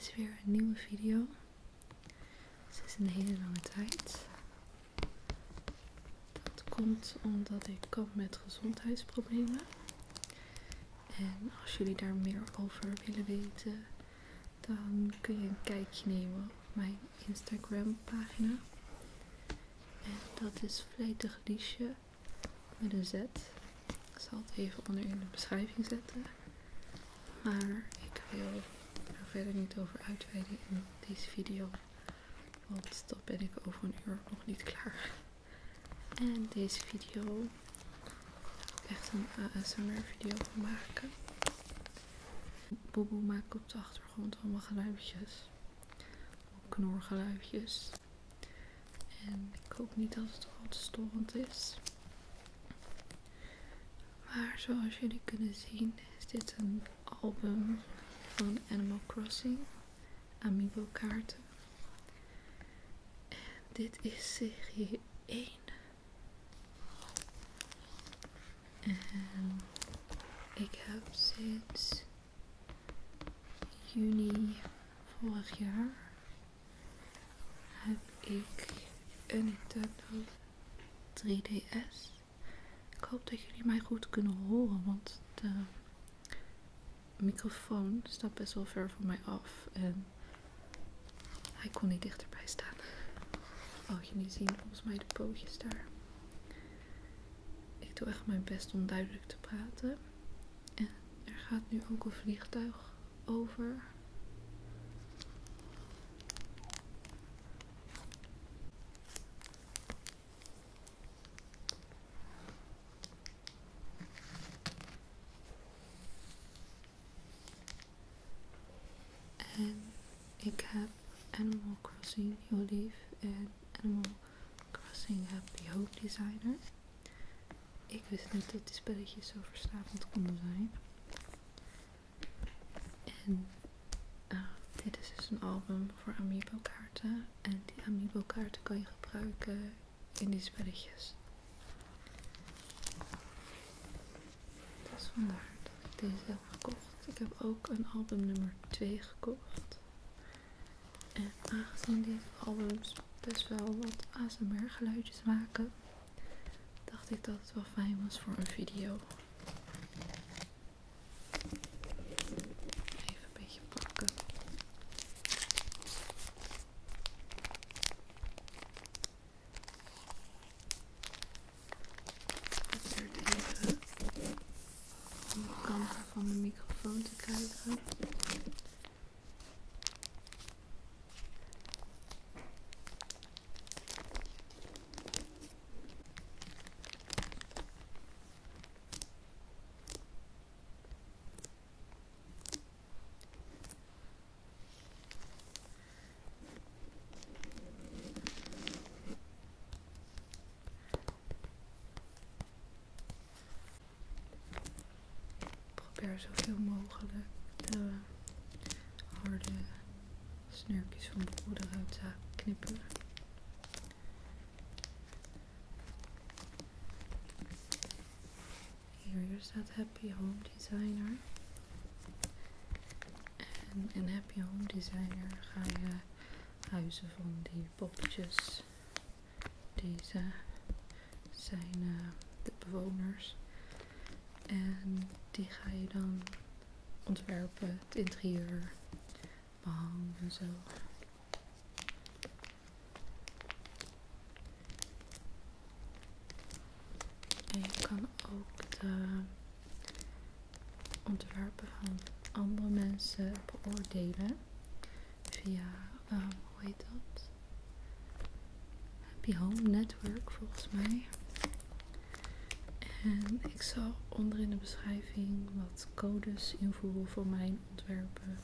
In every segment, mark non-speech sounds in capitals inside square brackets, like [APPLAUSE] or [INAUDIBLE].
is weer een nieuwe video. Sinds een hele lange tijd. Dat komt omdat ik kamp met gezondheidsproblemen. En als jullie daar meer over willen weten, dan kun je een kijkje nemen op mijn Instagram pagina. En dat is Vletig Liesje met een Z. Ik zal het even onder in de beschrijving zetten. Maar ik wil verder niet over uitweiden in deze video. Want dat ben ik over een uur nog niet klaar. En deze video echt een ASMR video van maken. Bobo maakt op de achtergrond allemaal geluidjes. Knorgeluidjes. En ik hoop niet dat het al te storend is. Maar zoals jullie kunnen zien is dit een album van Animal Crossing. Amiibo kaarten. En dit is serie 1. En ik heb sinds juni vorig jaar heb ik een Nintendo 3DS. Ik hoop dat jullie mij goed kunnen horen, want de microfoon staat best wel ver van mij af en hij kon niet dichterbij staan. Oh, jullie zien volgens mij de pootjes daar. Ik doe echt mijn best om duidelijk te praten. En er gaat nu ook een vliegtuig over. En ik heb New Leaf en Animal Crossing Happy Home Designer. Ik wist niet dat die spelletjes zo verslavend konden zijn. En uh, dit is dus een album voor Amiibo kaarten. En die Amiibo kaarten kan je gebruiken in die spelletjes. Dus vandaar dat ik deze heb gekocht. Ik heb ook een album nummer 2 gekocht. En aangezien deze albums best wel wat ASMR geluidjes maken, dacht ik dat het wel fijn was voor een video. Even een beetje pakken. Ik probeer het even aan de kanten van de microfoon te krijgen. probeer zoveel mogelijk de harde snurkjes van de poeder uit te knippen. Hier, staat Happy Home Designer. En in Happy Home Designer ga je huizen van die poppetjes. Deze zijn uh, de bewoners. En die ga je dan ontwerpen, het interieur, behang en zo. En je kan ook de ontwerpen van andere mensen beoordelen via, um, hoe heet dat? Happy Home Network volgens mij. En ik zal onder in de beschrijving wat codes invoeren voor mijn ontwerpen.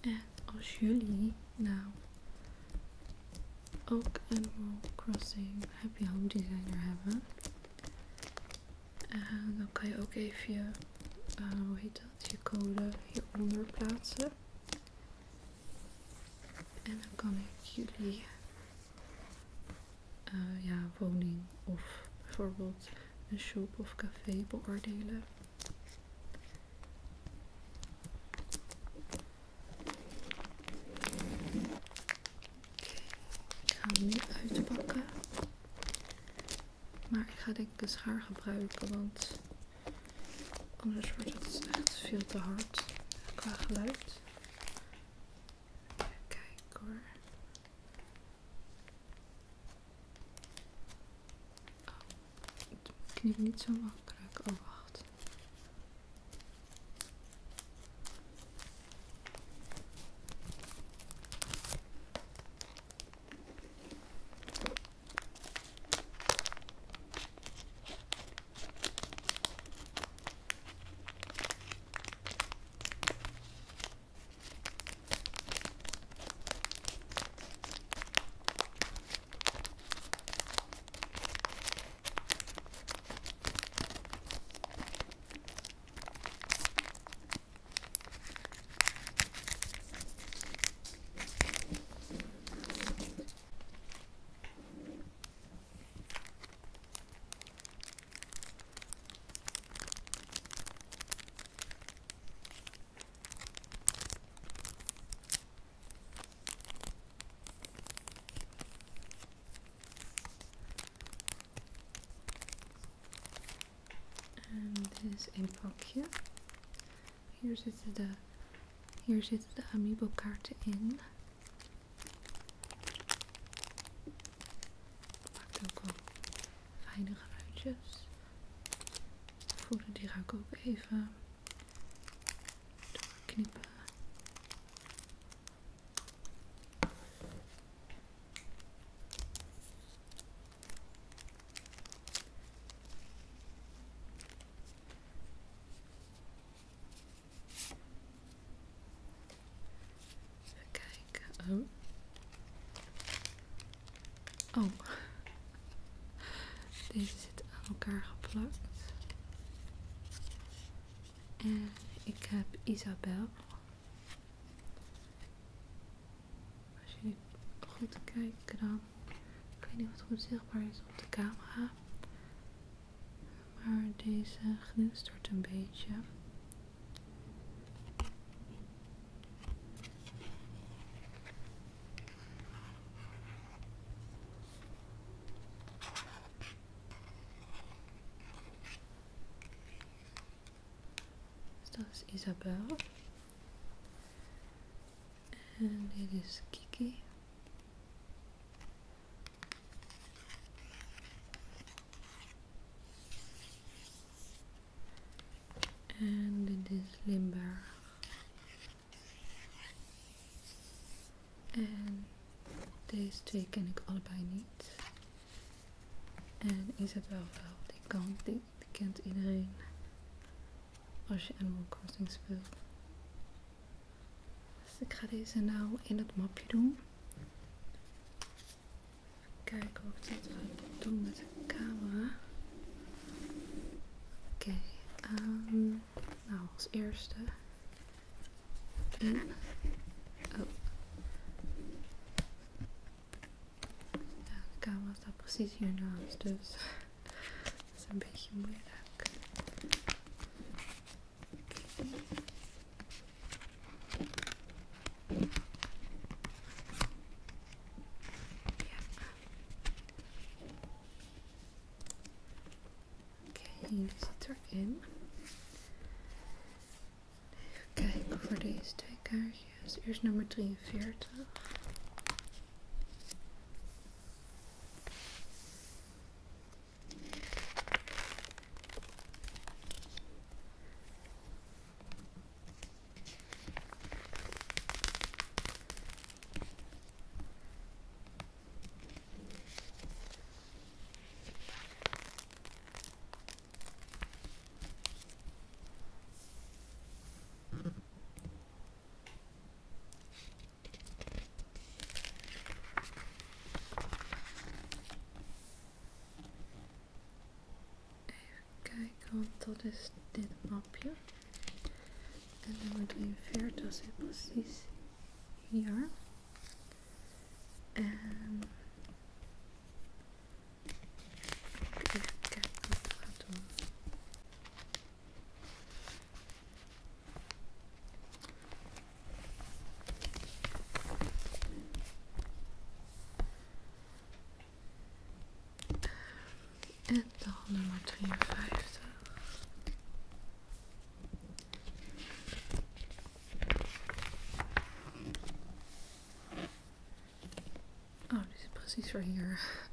En als jullie nou ook Animal Crossing Happy Home Designer hebben, uh, dan kan je ook even je eh, hoe heet dat, je code hieronder plaatsen. En dan kan ik jullie eh, ja, woning of bijvoorbeeld een shop of café beoordelen. Ik ga hem nu uitpakken. Maar ik ga denk ik een schaar gebruiken, want anders wordt het echt veel te hard qua geluid. Even kijken hoor. Oh, het knipt niet zo makkelijk. Oh, wacht. En dit een pakje. Hier zitten de, hier zitten de Amiibo kaarten in. Maakt ook wel fijne geluidjes. Voelen die ik ook even doorknippen. Even kijken. Oh. Oh. Deze zit aan En ik heb Isabel. Als jullie goed kijken dan. Ik weet niet het goed zichtbaar is op de camera. Maar deze glinstert een beetje. Dat is Isabel. En dit is Kiki. En dit is Limburg. En deze twee ken ik allebei niet. En Isabel wel, die, kan, die, die kent iedereen als je Animal Crossing speelt. Dus ik ga deze nou in het mapje doen. Even kijken of ik dat ga doen met de camera. Oké, ehm, nou als eerste. Oh. De camera staat precies hiernaast, dus [LAUGHS] dat is een beetje moeilijk. Oké, die zit erin. Even kijken voor deze twee kaartjes. Eerst nummer 43. want dat is dit mapje. En nummer 43 zit precies hier. En Oh, die zit precies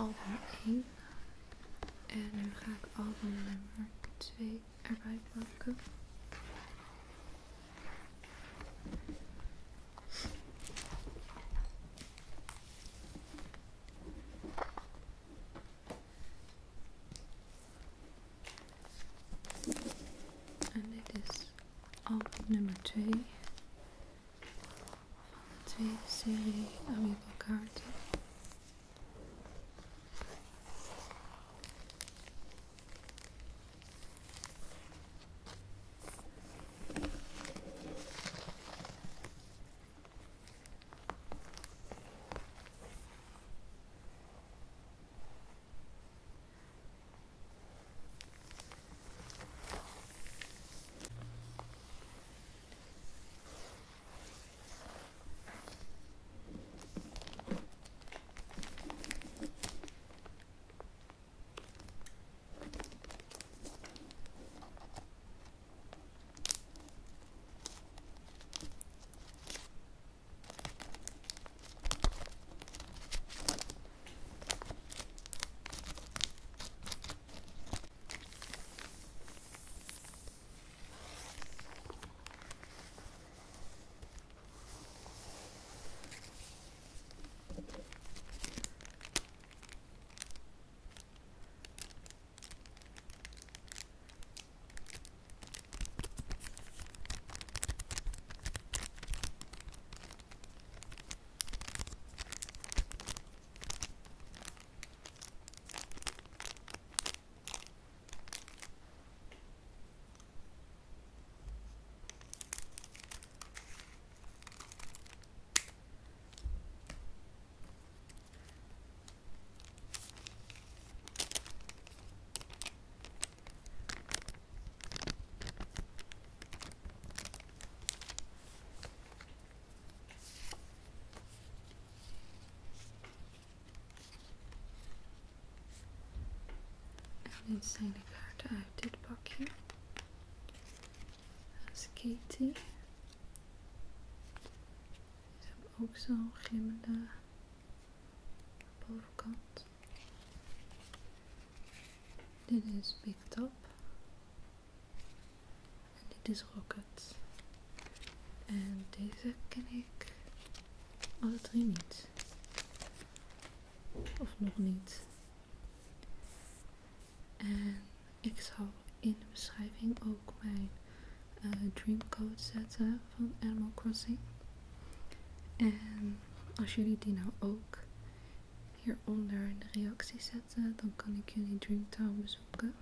album 1. En nu ga ik album nummer 2 erbij pakken. Dit zijn de kaarten uit, dit pakje. Dat is Katie. Ze hebben ook zo'n glimmende bovenkant. Dit is Big Top. En dit is Rocket. En deze ken ik alle drie niet. Of nog niet. En ik zal in de beschrijving ook mijn uh, dreamcode zetten van Animal Crossing. En als jullie die nou ook hieronder in de reactie zetten, dan kan ik jullie Dreamtown bezoeken.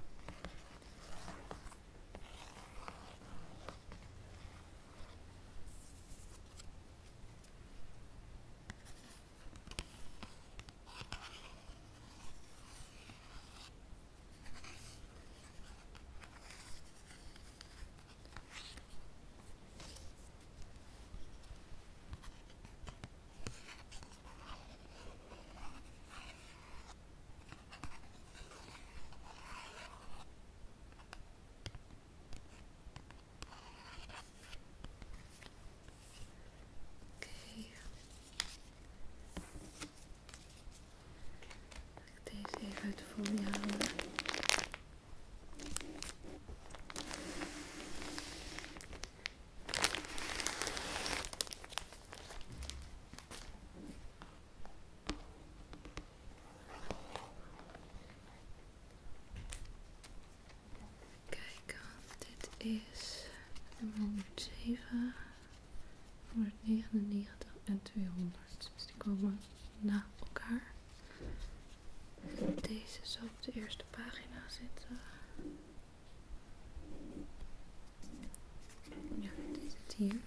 Folie halen. Kijk, dit is nummer 107, 199 en 200. Dus die komen na elkaar deze zo op de eerste pagina zitten. Ja, die zit hier.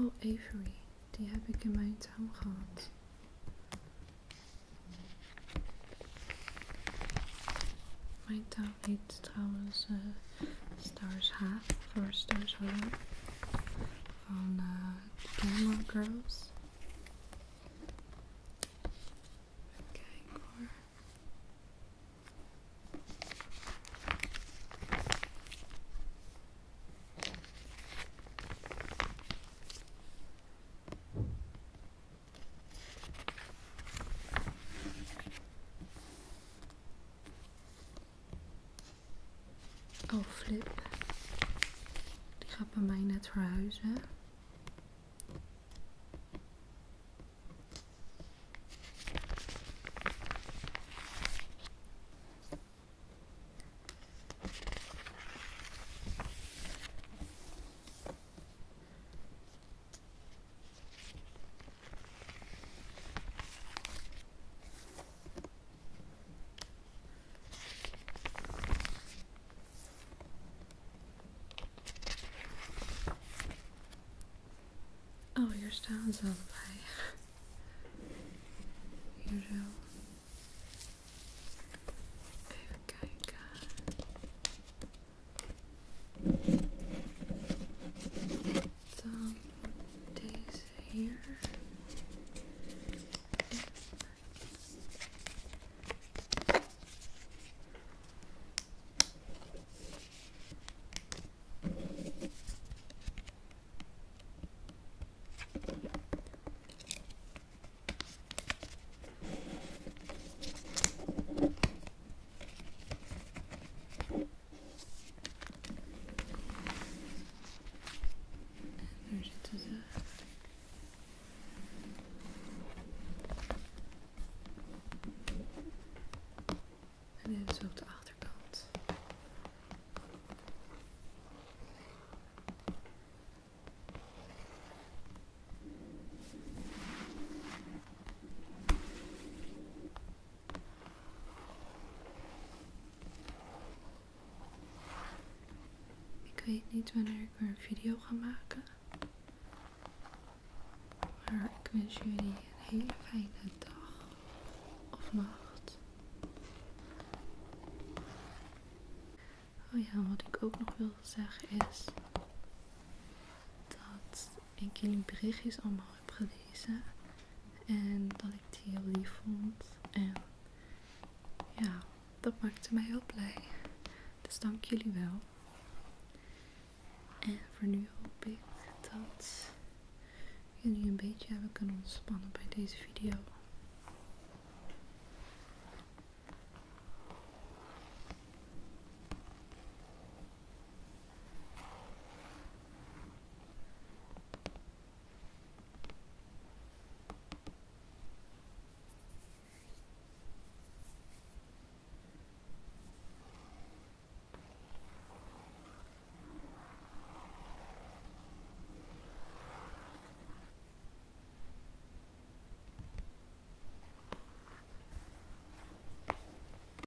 Oh, Avery. Die heb ik in mijn tuin gehad. Mijn tuin heet trouwens uh, Stars Half voor Stars Hollow van uh, Girls. Die gaat bij mij net verhuizen. Oh, hier Dit is ook de achterkant. Ik weet niet wanneer ik weer een video ga maken. Maar ik wens jullie een hele fijne dag of nacht. Oh ja, wat ik ook nog wil zeggen is dat ik jullie berichtjes allemaal heb gelezen en dat ik die heel lief vond. En ja, dat maakte mij heel blij. Dus dank jullie wel. En voor nu hoop ik dat jullie een beetje hebben kunnen ontspannen bij deze video.